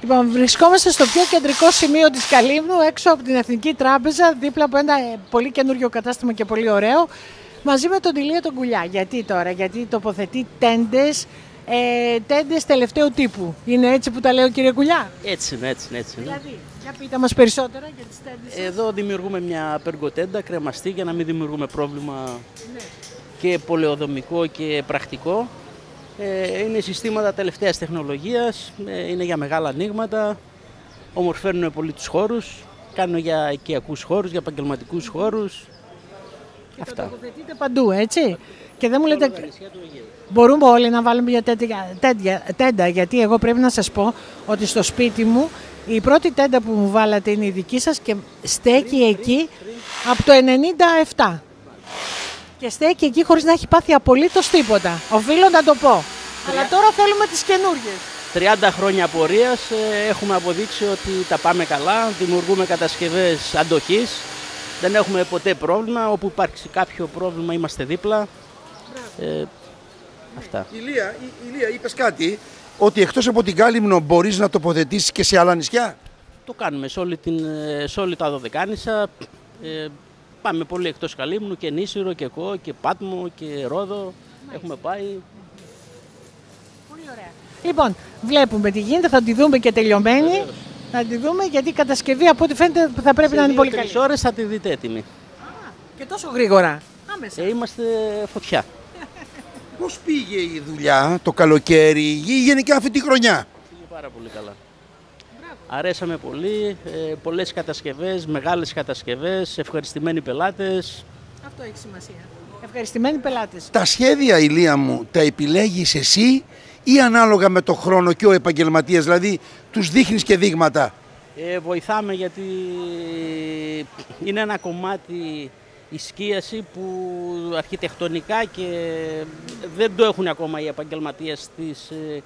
Λοιπόν, βρισκόμαστε στο πιο κεντρικό σημείο της Καλύμνου, έξω από την Εθνική Τράπεζα, δίπλα από ένα ε, πολύ καινούριο κατάστημα και πολύ ωραίο, μαζί με τον Τιλία τον Κουλιά. Γιατί τώρα, γιατί τοποθετεί τέντες, ε, τέντες τελευταίου τύπου. Είναι έτσι που τα λέω κύριε Κουλιά; Έτσι είναι, έτσι είναι. Έτσι είναι. Δηλαδή, για πείτε μας περισσότερα για τις τέντες. σας. Εδώ δημιουργούμε μια περγοτέντα κρεμαστή για να μην δημιουργούμε πρόβλημα Ναι. και πολεοδομικό και πρακτικό. Ε, είναι συστήματα τελευταίας τεχνολογίας, ε, είναι για μεγάλα ανοίγματα, ομορφαίνουν πολύ τους χώρους, κάνουν για οικιακούς χώρους, για επαγγελματικούς χώρους. Το Αυτά. τοποθετείτε παντού, έτσι. Και δεν μου λέτε, μπορούμε όλοι να βάλουμε μια τέτοια, τέτοια τέντα, γιατί εγώ πρέπει να σας πω ότι στο σπίτι μου η πρώτη τέντα που μου βάλατε είναι η δική σας και στέκει εκεί από το 97. Και στέκει εκεί χωρίς να έχει πάθει απολύτως τίποτα. Οφείλω να το πω. Αλλά τώρα θέλουμε τις καινούργιες. 30 χρόνια πορείας ε, έχουμε αποδείξει ότι τα πάμε καλά, δημιουργούμε κατασκευές αντοχής, δεν έχουμε ποτέ πρόβλημα, όπου υπάρξει κάποιο πρόβλημα είμαστε δίπλα. Ε, αυτά. Ηλία, Ι- Ηλία είπες κάτι, ότι εκτός από την Κάλυμνο μπορείς να τοποθετήσεις και σε άλλα νησιά; Το κάνουμε σε όλη, την, ε, σε όλη τα Δωδεκάνησα. Ε, πάμε πολύ εκτός Καλύμνου και Νήσυρο και Κό και Πάτμο και Ρόδο. Έχουμε πάει. Πολύ ωραία. Λοιπόν, βλέπουμε τι γίνεται, θα τη δούμε και τελειωμένη. Θα τη δούμε γιατί η κατασκευή από ό,τι φαίνεται θα πρέπει να είναι πολύ καλή. Τρεις ώρες θα τη δείτε έτοιμη. Και τόσο γρήγορα. Άμεσα. Ε, είμαστε φωτιά. Πώς πήγε η δουλειά το καλοκαίρι ή γενικά αυτή τη χρονιά; Πήγε πάρα πολύ καλά. Αρέσαμε πολύ, ε, πολλές κατασκευές, μεγάλες κατασκευές, ευχαριστημένοι πελάτες. Αυτό έχει σημασία. Ευχαριστημένοι πελάτες. Τα σχέδια, Ηλία μου, τα επιλέγεις εσύ ή ανάλογα με το χρόνο και ο επαγγελματίας, δηλαδή τους δείχνεις και δείγματα; Ε, βοηθάμε γιατί είναι ένα κομμάτι η σκίαση που αρχιτεκτονικά και δεν το έχουν ακόμα οι επαγγελματίες της, ε,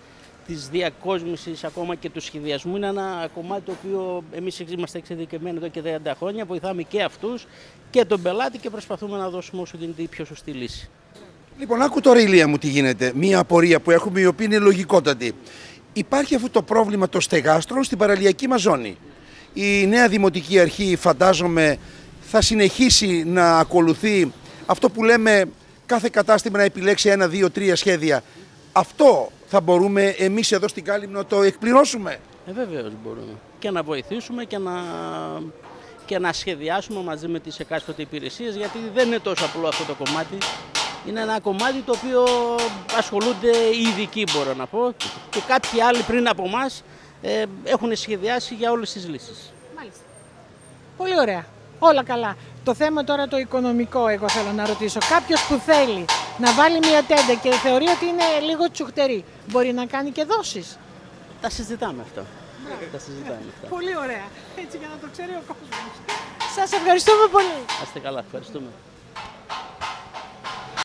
της διακόσμησης ακόμα και του σχεδιασμού. Είναι ένα κομμάτι το οποίο εμείς είμαστε εξειδικευμένοι εδώ και 30 χρόνια. Βοηθάμε και αυτούς και τον πελάτη και προσπαθούμε να δώσουμε όσο γίνεται η πιο σωστή λύση. Λοιπόν, άκου τώρα, Ηλία μου, τι γίνεται. Μία απορία που έχουμε, η οποία είναι λογικότατη. Υπάρχει αυτό το πρόβλημα των στεγάστρων στην παραλιακή μας ζώνη. Η νέα Δημοτική Αρχή, φαντάζομαι, θα συνεχίσει να ακολουθεί αυτό που λέμε κάθε κατάστημα να επιλέξει ένα, δύο, τρία σχέδια. Αυτό θα μπορούμε εμείς εδώ στην Κάλυμνο να το εκπληρώσουμε. Ε, βεβαίως μπορούμε. Και να βοηθήσουμε και να, και να σχεδιάσουμε μαζί με τις εκάστοτε υπηρεσίες, γιατί δεν είναι τόσο απλό αυτό το κομμάτι. Είναι ένα κομμάτι το οποίο ασχολούνται οι ειδικοί, μπορώ να πω, και κάποιοι άλλοι πριν από εμά ε, έχουν σχεδιάσει για όλες τις λύσεις. Μάλιστα. Πολύ ωραία. Όλα καλά. Το θέμα τώρα το οικονομικό, εγώ θέλω να ρωτήσω. Κάποιος που θέλει να βάλει μια τέντα και θεωρεί ότι είναι λίγο τσουχτερή, μπορεί να κάνει και δόσεις. Τα συζητάμε αυτά. Τα συζητάμε αυτά. Πολύ ωραία. Έτσι για να το ξέρει ο κόσμος. Σας ευχαριστούμε πολύ. Άστε καλά, ευχαριστούμε.